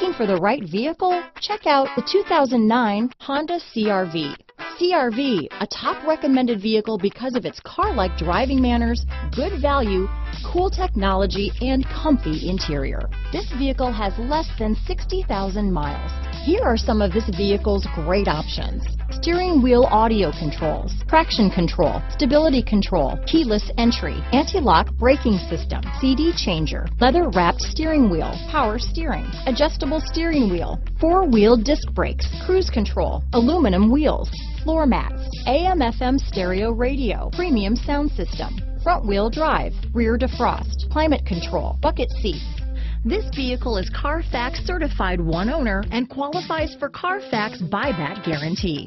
Looking for the right vehicle? Check out the 2009 Honda CRV. CRV, a top recommended vehicle because of its car-like driving manners, good value, cool technology, and comfy interior. This vehicle has less than 60,000 miles. Here are some of this vehicle's great options. Steering wheel audio controls, traction control, stability control, keyless entry, anti-lock braking system, CD changer, leather wrapped steering wheel, power steering, adjustable steering wheel, four-wheel disc brakes, cruise control, aluminum wheels, floor mats, AM FM stereo radio, premium sound system, front wheel drive, rear defrost, climate control, bucket seats. This vehicle is Carfax certified one owner and qualifies for Carfax buyback guarantee.